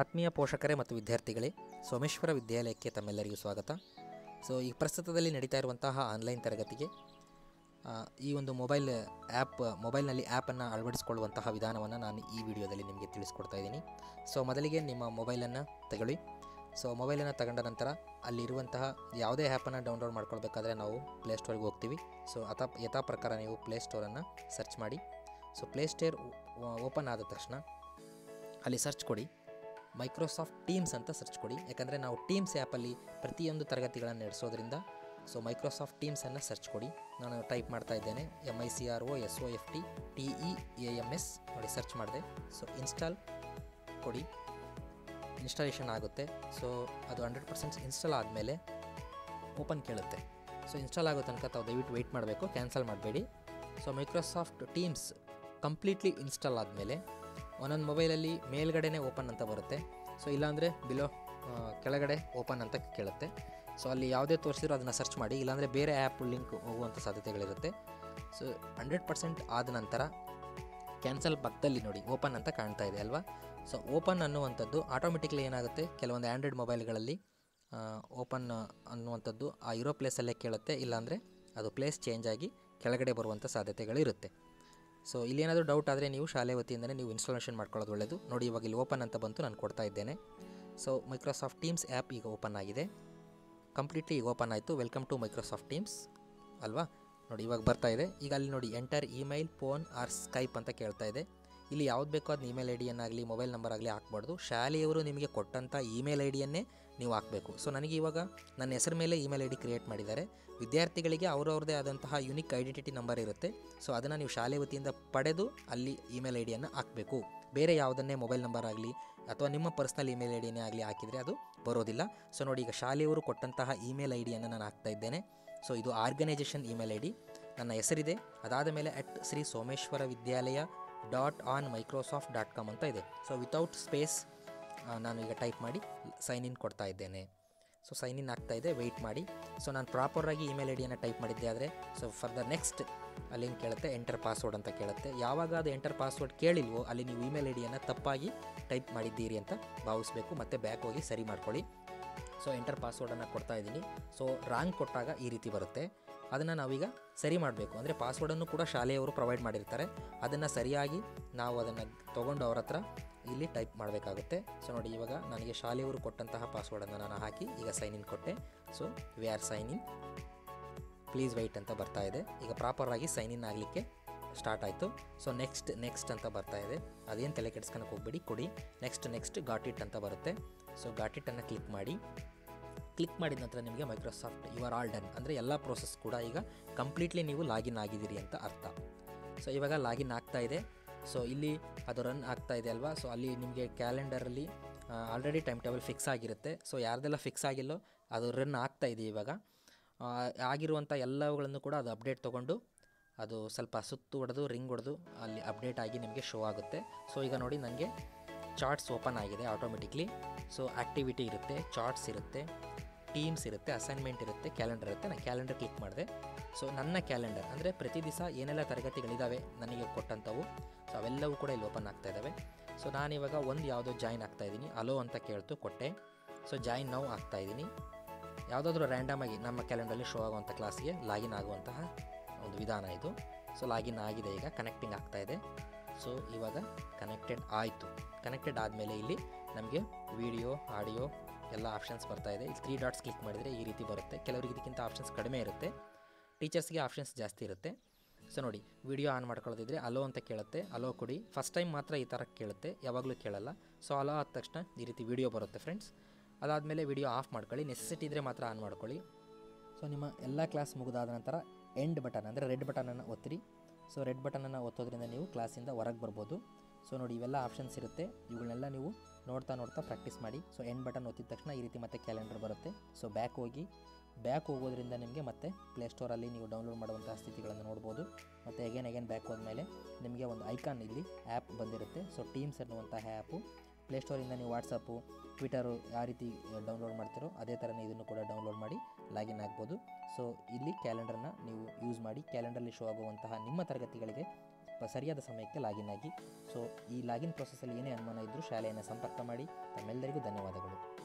ಆತ್ಮೀಯ ಪೋಷಕರೇ ಮತ್ತು ವಿದ್ಯಾರ್ಥಿಗಳೇ, ಸೋಮೇಶ್ವರ ವಿದ್ಯಾಲಯಕ್ಕೆ ತಮ್ಮೆಲ್ಲರಿಗೂ ಸ್ವಾಗತ. ಸೊ ಈ ಪ್ರಸ್ತುತದಲ್ಲಿ ನಡೀತಾ ಇರುವಂತಹ ಆನ್ಲೈನ್ ತರಗತಿಗೆ ಈ ಒಂದು ಮೊಬೈಲ್ ಆ್ಯಪ್ ಮೊಬೈಲ್ನಲ್ಲಿ ಆ್ಯಪನ್ನು ಅಳವಡಿಸಿಕೊಳ್ಳುವಂತಹ ವಿಧಾನವನ್ನು ನಾನು ಈ ವಿಡಿಯೋದಲ್ಲಿ ನಿಮಗೆ ತಿಳಿಸ್ಕೊಡ್ತಾ ಇದ್ದೀನಿ. ಸೊ ಮೊದಲಿಗೆ ನಿಮ್ಮ ಮೊಬೈಲನ್ನು ತಗೊಳ್ಳಿ. ಸೊ ಮೊಬೈಲನ್ನು ತಗೊಂಡ ನಂತರ ಅಲ್ಲಿರುವಂತಹ ಯಾವುದೇ ಆ್ಯಪನ್ನು ಡೌನ್ಲೋಡ್ ಮಾಡ್ಕೊಳ್ಬೇಕಾದ್ರೆ ನಾವು ಪ್ಲೇಸ್ಟೋರ್ಗೆ ಹೋಗ್ತೀವಿ. ಸೊ ಅಥ ಯಥಾ ಪ್ರಕಾರ ನೀವು ಪ್ಲೇಸ್ಟೋರನ್ನು ಸರ್ಚ್ ಮಾಡಿ. ಸೊ ಪ್ಲೇಸ್ಟೋರ್ ಓಪನ್ ಆದ ತಕ್ಷಣ ಅಲ್ಲಿ ಸರ್ಚ್ ಕೊಡಿ. ಮೈಕ್ರೋಸಾಫ್ಟ್ ಟೀಮ್ಸ್ ಅಂತ ಸರ್ಚ್ ಕೊಡಿ. ಯಾಕಂದರೆ ನಾವು ಟೀಮ್ಸ್ ಆ್ಯಪಲ್ಲಿ ಪ್ರತಿಯೊಂದು ತರಗತಿಗಳನ್ನು ನಡೆಸೋದ್ರಿಂದ ಸೊ ಮೈಕ್ರೋಸಾಫ್ಟ್ ಟೀಮ್ಸನ್ನು ಸರ್ಚ್ ಕೊಡಿ. ನಾನು ಟೈಪ್ ಮಾಡ್ತಾ ಇದ್ದೇನೆ. M I C R O S O F T T E A M S ನೋಡಿ ಸರ್ಚ್ ಮಾಡಿದೆ. ಸೊ ಇನ್ಸ್ಟಾಲ್ ಕೊಡಿ. ಇನ್ಸ್ಟಾಲೇಷನ್ ಆಗುತ್ತೆ. ಸೊ ಅದು ಹಂಡ್ರೆಡ್ ಪರ್ಸೆಂಟ್ ಇನ್ಸ್ಟಾಲ್ ಆದಮೇಲೆ ಓಪನ್ ಕೇಳುತ್ತೆ. ಸೊ ಇನ್ಸ್ಟಾಲ್ ಆಗೋ ತನಕ ತಾವು ದಯವಿಟ್ಟು ವೆಯ್ಟ್ ಮಾಡಬೇಕು. ಕ್ಯಾನ್ಸಲ್ ಮಾಡಬೇಡಿ. So Microsoft Teams completely install ಆದಮೇಲೆ ಒಂದೊಂದು ಮೊಬೈಲಲ್ಲಿ ಮೇಲ್ಗಡೆನೇ ಓಪನ್ ಅಂತ ಬರುತ್ತೆ. ಸೊ ಇಲ್ಲಾಂದರೆ ಬಿಲೋ ಕೆಳಗಡೆ ಓಪನ್ ಅಂತ ಕೇಳುತ್ತೆ. ಸೊ ಅಲ್ಲಿ ಯಾವುದೇ ತೋರಿಸಿದ್ರು ಅದನ್ನು ಸರ್ಚ್ ಮಾಡಿ. ಇಲ್ಲಾಂದರೆ ಬೇರೆ ಆ್ಯಪ್ ಲಿಂಕ್ ಹೋಗುವಂಥ ಸಾಧ್ಯತೆಗಳಿರುತ್ತೆ. ಸೊ ಹಂಡ್ರೆಡ್ ಪರ್ಸೆಂಟ್ ಆದ ನಂತರ ಕ್ಯಾನ್ಸಲ್ ಪಕ್ಕದಲ್ಲಿ ನೋಡಿ ಓಪನ್ ಅಂತ ಕಾಣ್ತಾ ಇದೆ ಅಲ್ವಾ? ಸೊ ಓಪನ್ ಅನ್ನುವಂಥದ್ದು ಆಟೋಮೆಟಿಕ್ಲಿ ಏನಾಗುತ್ತೆ? ಕೆಲವೊಂದು ಆ್ಯಂಡ್ರಾಯ್ಡ್ ಮೊಬೈಲ್ಗಳಲ್ಲಿ ಓಪನ್ ಅನ್ನುವಂಥದ್ದು ಆ ಇರೋ ಪ್ಲೇಸಲ್ಲೇ ಕೇಳುತ್ತೆ. ಇಲ್ಲಾಂದರೆ ಅದು ಪ್ಲೇಸ್ ಚೇಂಜ್ ಆಗಿ ಕೆಳಗಡೆ ಬರುವಂಥ ಸಾಧ್ಯತೆಗಳಿರುತ್ತೆ. ಸೊ ಇಲ್ಲೇನಾದರೂ ಡೌಟ್ ಆದರೆ ನೀವು ಶಾಲೆ ವತಿಯಿಂದಲೇ ನೀವು ಇನ್ಸ್ಟಾಲೇಷನ್ ಮಾಡ್ಕೊಳ್ಳೋದು ಒಳ್ಳೆಯದು ನೋಡಿ, ಇವಾಗ ಇಲ್ಲಿ ಓಪನ್ ಅಂತ ಬಂತು, ನಾನು ಕೊಡ್ತಾ ಇದ್ದೇನೆ. ಸೊ ಮೈಕ್ರೋಸಾಫ್ಟ್ ಟೀಮ್ಸ್ ಆ್ಯಪ್ ಈಗ ಓಪನ್ ಆಗಿದೆ. ಕಂಪ್ಲೀಟ್ಲಿ ಈಗ ಓಪನ್ ಆಯಿತು. ವೆಲ್ಕಮ್ ಟು ಮೈಕ್ರೋಸಾಫ್ಟ್ ಟೀಮ್ಸ್ ಅಲ್ವಾ? ನೋಡಿ, ಇವಾಗ ಬರ್ತಾ ಇದೆ. ಈಗ ಅಲ್ಲಿ ನೋಡಿ enter email phone or Skype ಅಂತ ಕೇಳ್ತಾ ಇದೆ. ಇಲ್ಲಿ ಯಾವ್ದು ಬೇಕೋ ಅದು ಇಮೇಲ್ ಐ ಡಿಯನ್ನಾಗಲಿ ಮೊಬೈಲ್ ನಂಬರ್ ಆಗಲಿ ಹಾಕ್ಬಾರ್ದು. ಶಾಲೆಯವರು ನಿಮಗೆ ಕೊಟ್ಟಂಥ ಇಮೇಲ್ ಐ ಡಿಯನ್ನೇ ನೀವು ಹಾಕಬೇಕು. ಸೊ ನನಗೆ ಇವಾಗ ನನ್ನ ಹೆಸರು ಮೇಲೆ ಇಮೇಲ್ ಐ ಡಿ ಕ್ರಿಯೇಟ್ ಮಾಡಿದ್ದಾರೆ. ವಿದ್ಯಾರ್ಥಿಗಳಿಗೆ ಅವರವ್ರದೇ ಆದಂತಹ ಯುನಿಕ್ ಐಡೆಂಟಿಟಿ ನಂಬರ್ ಇರುತ್ತೆ. ಸೊ ಅದನ್ನು ನೀವು ಶಾಲೆ ವತಿಯಿಂದ ಪಡೆದು ಅಲ್ಲಿ ಇಮೇಲ್ ಐ ಡಿಯನ್ನು ಹಾಕಬೇಕು. ಬೇರೆ ಯಾವುದನ್ನೇ ಮೊಬೈಲ್ ನಂಬರ್ ಆಗಲಿ ಅಥವಾ ನಿಮ್ಮ ಪರ್ಸ್ನಲ್ ಇಮೇಲ್ ಐ ಡಿನೇ ಆಗಲಿ ಹಾಕಿದರೆ ಅದು ಬರೋದಿಲ್ಲ. ಸೊ ನೋಡಿ ಈಗ ಶಾಲೆಯವರು ಕೊಟ್ಟಂತಹ ಇಮೇಲ್ ಐ ಡಿಯನ್ನು ನಾನು ಹಾಕ್ತಾ ಇದ್ದೇನೆ. ಸೊ ಇದು ಆರ್ಗನೈಜೇಷನ್ ಇಮೇಲ್ ಐ ಡಿ ನನ್ನ ಹೆಸರಿದೆ. ಅದಾದ ಮೇಲೆ at Shri Someshwara Vidyalaya dot on Microsoft dot com ಅಂತ ಇದೆ. ಸೊ ವಿತೌಟ್ ಸ್ಪೇಸ್ ನಾನು ಈಗ ಟೈಪ್ ಮಾಡಿ ಸೈನ್ ಇನ್ ಕೊಡ್ತಾ ಇದ್ದೇನೆ. ಸೊ ಸೈನ್ ಇನ್ ಆಗ್ತಾ ಇದೆ ವೆಯ್ಟ್ ಮಾಡಿ. ಸೊ ನಾನು ಪ್ರಾಪರಾಗಿ ಇಮೇಲ್ ಐ ಡಿಯನ್ನು ಟೈಪ್ ಮಾಡಿದ್ದೆ ಆದರೆ ಸೊ ಫರ್ ದ ನೆಕ್ಸ್ಟ್ ಅಲ್ಲಿ ಏನು ಕೇಳುತ್ತೆ? ಎಂಟರ್ ಪಾಸ್ವರ್ಡ್ ಅಂತ ಕೇಳುತ್ತೆ. ಯಾವಾಗ ಅದು ಎಂಟರ್ ಪಾಸ್ವರ್ಡ್ ಕೇಳಿಲ್ವೋ, ಅಲ್ಲಿ ನೀವು ಇಮೇಲ್ ಐ ಡಿಯನ್ನು ತಪ್ಪಾಗಿ ಟೈಪ್ ಮಾಡಿದ್ದೀರಿ ಅಂತ ಭಾವಿಸಬೇಕು. ಮತ್ತು ಬ್ಯಾಕ್ ಹೋಗಿ ಸರಿ ಮಾಡ್ಕೊಳ್ಳಿ. ಸೊ ಎಂಟರ್ ಪಾಸ್ವರ್ಡನ್ನು ಕೊಡ್ತಾ ಇದ್ದೀನಿ. ಸೊ ರಾಂಗ್ ಕೊಟ್ಟಾಗ ಈ ರೀತಿ ಬರುತ್ತೆ. ಅದನ್ನು ನಾವೀಗ ಸರಿ ಮಾಡಬೇಕು. ಅಂದರೆ ಪಾಸ್ವರ್ಡನ್ನು ಕೂಡ ಶಾಲೆಯವರು ಪ್ರೊವೈಡ್ ಮಾಡಿರ್ತಾರೆ. ಅದನ್ನು ಸರಿಯಾಗಿ ನಾವು ಅದನ್ನು ತೊಗೊಂಡು ಅವ್ರ ಹತ್ರ ಇಲ್ಲಿ ಟೈಪ್ ಮಾಡಬೇಕಾಗುತ್ತೆ. ಸೊ ನೋಡಿ, ಇವಾಗ ನನಗೆ ಶಾಲೆಯವರು ಕೊಟ್ಟಂತಹ ಪಾಸ್ವರ್ಡನ್ನು ನಾನು ಹಾಕಿ ಈಗ ಸೈನ್ ಇನ್ ಕೊಟ್ಟೆ. So we are sign in please wait ಅಂತ ಬರ್ತಾ ಇದೆ. ಈಗ ಪ್ರಾಪರಾಗಿ ಸೈನ್ ಇನ್ ಆಗಲಿಕ್ಕೆ ಸ್ಟಾರ್ಟ್ ಆಯಿತು. ಸೊ ನೆಕ್ಸ್ಟ್ ನೆಕ್ಸ್ಟ್ ಅಂತ ಬರ್ತಾ ಇದೆ. ಅದೇನು ತಲೆ ಕೆಡಿಸ್ಕೊಳಕ್ಕೆ ಹೋಗ್ಬೇಡಿ, ಕೊಡಿ. ನೆಕ್ಸ್ಟ್ ನೆಕ್ಸ್ಟ್ ಗಾಟ್ ಇಟ್ ಅಂತ ಬರುತ್ತೆ. ಸೊ ಗಾಟ್ ಇಟ್ಟನ್ನು ಕ್ಲಿಕ್ ಮಾಡಿ. ಕ್ಲಿಕ್ ಮಾಡಿದ ನಂತರ ನಿಮಗೆ Microsoft you are all done ಅಂದರೆ ಎಲ್ಲ ಪ್ರೋಸೆಸ್ ಕೂಡ ಈಗ ಕಂಪ್ಲೀಟ್ಲಿ ನೀವು ಲಾಗಿನ್ ಆಗಿದ್ದೀರಿ ಅಂತ ಅರ್ಥ. ಸೊ ಇವಾಗ ಲಾಗಿನ್ ಆಗ್ತಾ ಇದೆ. ಸೊ ಇಲ್ಲಿ ಅದು ರನ್ ಆಗ್ತಾ ಇದೆ ಅಲ್ವಾ? ಸೊ ಅಲ್ಲಿ ನಿಮಗೆ ಕ್ಯಾಲೆಂಡರಲ್ಲಿ ಆಲ್ರೆಡಿ ಟೈಮ್ ಟೇಬಲ್ ಫಿಕ್ಸ್ ಆಗಿರುತ್ತೆ. ಸೊ ಯಾರ್ದೆಲ್ಲ ಫಿಕ್ಸ್ ಆಗಿಲ್ಲೋ ಅದು ರನ್ ಆಗ್ತಾ ಇದೆ ಇವಾಗ. ಆಗಿರುವಂಥ ಎಲ್ಲವುಗಳನ್ನು ಕೂಡ ಅದು ಅಪ್ಡೇಟ್ ತೊಗೊಂಡು ಅದು ಸ್ವಲ್ಪ ಸುತ್ತು ಹೊಡೆದು ರಿಂಗ್ ಹೊಡೆದು ಅಲ್ಲಿ ಅಪ್ಡೇಟ್ ಆಗಿ ನಿಮಗೆ ಶೋ ಆಗುತ್ತೆ. ಸೊ ಈಗ ನೋಡಿ ನನಗೆ ಚಾರ್ಟ್ಸ್ ಓಪನ್ ಆಗಿದೆ ಆಟೋಮೆಟಿಕ್ಲಿ ಸೊ ಆ್ಯಕ್ಟಿವಿಟಿ ಇರುತ್ತೆ ಚಾರ್ಟ್ಸ್ ಇರುತ್ತೆ. ಟೀಮ್ಸ್ ಇರುತ್ತೆ ಅಸೈನ್ಮೆಂಟ್ ಇರುತ್ತೆ ಕ್ಯಾಲೆಂಡರ್ ಇರುತ್ತೆ. ನಾನು ಕ್ಯಾಲೆಂಡರ್ ಕ್ಲಿಕ್ ಮಾಡಿದೆ. ಸೊ ನನ್ನ ಕ್ಯಾಲೆಂಡರ್ ಅಂದರೆ ಪ್ರತಿ ದಿವಸ ಏನೆಲ್ಲ ತರಗತಿಗಳಿದ್ದಾವೆ ನನಗೆ ಕೊಟ್ಟಂಥವು. ಸೊ ಅವೆಲ್ಲವೂ ಕೂಡ ಇಲ್ಲಿ ಓಪನ್ ಆಗ್ತಾ ಇದ್ದಾವೆ ಸೊ ನಾನಿವಾಗ ಒಂದು ಯಾವುದೋ ಜಾಯಿನ್ ಆಗ್ತಾ ಇದ್ದೀನಿ. ಅಲೋ ಅಂತ ಕೇಳ್ತು, ಕೊಟ್ಟೆ. ಸೊ ಜಾಯಿನ್ ನಾವು ಆಗ್ತಾ ಇದ್ದೀನಿ. ಯಾವುದಾದ್ರೂ ರ್ಯಾಂಡಮ್ ಆಗಿ ನಮ್ಮ ಕ್ಯಾಲೆಂಡರಲ್ಲಿ ಶೋ ಆಗುವಂಥ ಕ್ಲಾಸ್ಗೆ ಲಾಗಿನ್ ಆಗುವಂತಹ ಒಂದು ವಿಧಾನ ಇದು. ಸೊ ಲಾಗಿನ್ ಆಗಿದೆ ಈಗ ಕನೆಕ್ಟಿಂಗ್ ಆಗ್ತಾ ಇದೆ. ಸೊ ಇವಾಗ ಕನೆಕ್ಟೆಡ್ ಆಯಿತು. ಕನೆಕ್ಟೆಡ್ ಆದಮೇಲೆ ಇಲ್ಲಿ ನಮಗೆ ವಿಡಿಯೋ ಆಡಿಯೋ ಎಲ್ಲ ಆಪ್ಷನ್ಸ್ ಬರ್ತಾ ಇದೆ. ಇಲ್ಲಿ ತ್ರೀ ಡಾಟ್ಸ್ ಕ್ಲಿಕ್ ಮಾಡಿದರೆ ಈ ರೀತಿ ಬರುತ್ತೆ. ಕೆಲವರಿಗೆ ಇದಕ್ಕಿಂತ ಆಪ್ಷನ್ಸ್ ಕಡಿಮೆ ಇರುತ್ತೆ. ಟೀಚರ್ಸ್ಗೆ ಆಪ್ಷನ್ಸ್ ಜಾಸ್ತಿ ಇರುತ್ತೆ. ಸೊ ನೋಡಿ ವಿಡಿಯೋ ಆನ್ ಮಾಡ್ಕೊಳ್ಳೋದಿದ್ರೆ ಅಲೋ ಅಂತ ಕೇಳುತ್ತೆ. ಅಲೋ ಕೊಡಿ. ಫಸ್ಟ್ ಟೈಮ್ ಮಾತ್ರ ಈ ಥರ ಕೇಳುತ್ತೆ. ಯಾವಾಗಲೂ ಕೇಳಲ್ಲ. ಸೊ ಅಲೋ ಆದ ತಕ್ಷಣ ಈ ರೀತಿ ವಿಡಿಯೋ ಬರುತ್ತೆ ಫ್ರೆಂಡ್ಸ್ ಅದಾದಮೇಲೆ ವಿಡಿಯೋ ಆಫ್ ಮಾಡ್ಕೊಳ್ಳಿ. ನೆಸೆಸಿಟಿ ಇದ್ದರೆ ಮಾತ್ರ ಆನ್ ಮಾಡ್ಕೊಳ್ಳಿ. ಸೊ ನಿಮ್ಮ ಎಲ್ಲ ಕ್ಲಾಸ್ ಮುಗಿದಾದ ನಂತರ ಎಂಡ್ ಬಟನ್ ಅಂದರೆ ರೆಡ್ ಬಟನನ್ನು ಒತ್ತಿರಿ. ಸೊ ರೆಡ್ ಬಟನನ್ನು ಒತ್ತೋದ್ರಿಂದ ನೀವು ಕ್ಲಾಸಿಂದ ಹೊರಗೆ ಬರ್ಬೋದು. ಸೊ ನೋಡಿ, ಇವೆಲ್ಲ ಆಪ್ಷನ್ಸ್ ಇರುತ್ತೆ. ಇವುಗಳನ್ನೆಲ್ಲ ನೀವು ನೋಡ್ತಾ ನೋಡ್ತಾ ಪ್ರಾಕ್ಟೀಸ್ ಮಾಡಿ. ಸೊ ಎಂಡ್ ಬಟನ್ ಒತ್ತಿದ ತಕ್ಷಣ ಈ ರೀತಿ ಮತ್ತೆ ಕ್ಯಾಲೆಂಡರ್ ಬರುತ್ತೆ. ಸೊ ಬ್ಯಾಕ್ ಹೋಗಿ ಬ್ಯಾಕ್ ಹೋಗೋದ್ರಿಂದ ನಿಮಗೆ ಮತ್ತೆ ಪ್ಲೇಸ್ಟೋರಲ್ಲಿ ನೀವು ಡೌನ್ಲೋಡ್ ಮಾಡುವಂತಹ ಸ್ಥಿತಿಗಳನ್ನು ನೋಡ್ಬೋದು. ಮತ್ತು ಎಗೇನ್ ಎಗೇನ್ ಬ್ಯಾಕ್ ಹೋದ್ಮೇಲೆ ನಿಮಗೆ ಒಂದು ಐಕಾನ್ ಇಲ್ಲಿ ಆ್ಯಪ್ ಬಂದಿರುತ್ತೆ. ಸೊ ಟೀಮ್ಸ್ ಅನ್ನುವಂತಹ ಆ್ಯಪು ಪ್ಲೇಸ್ಟೋರಿಂದ ನೀವು ವಾಟ್ಸಪ್ಪು ಟ್ವಿಟರು ಯಾವ ರೀತಿ ಡೌನ್ಲೋಡ್ ಮಾಡ್ತೀರೋ, ಅದೇ ಥರನೇ ಇದನ್ನು ಕೂಡ ಡೌನ್ಲೋಡ್ ಮಾಡಿ ಲಾಗಿನ್ ಆಗ್ಬೋದು. ಸೊ ಇಲ್ಲಿ ಕ್ಯಾಲೆಂಡರ್ನ ನೀವು ಯೂಸ್ ಮಾಡಿ ಕ್ಯಾಲೆಂಡರಲ್ಲಿ ಶೋ ಆಗುವಂತಹ ನಿಮ್ಮ ತರಗತಿಗಳಿಗೆ ಸರಿಯಾದ ಸಮಯಕ್ಕೆ ಲಾಗಿನ್ ಆಗಿ. ಸೊ ಈ ಲಾಗಿನ್ ಪ್ರೊಸೆಸಲ್ಲಿ ಏನೇ ಅನುಮಾನ ಇದ್ದರೂ ಶಾಲೆಯನ್ನು ಸಂಪರ್ಕ ಮಾಡಿ. ತಮ್ಮೆಲ್ಲರಿಗೂ ಧನ್ಯವಾದಗಳು.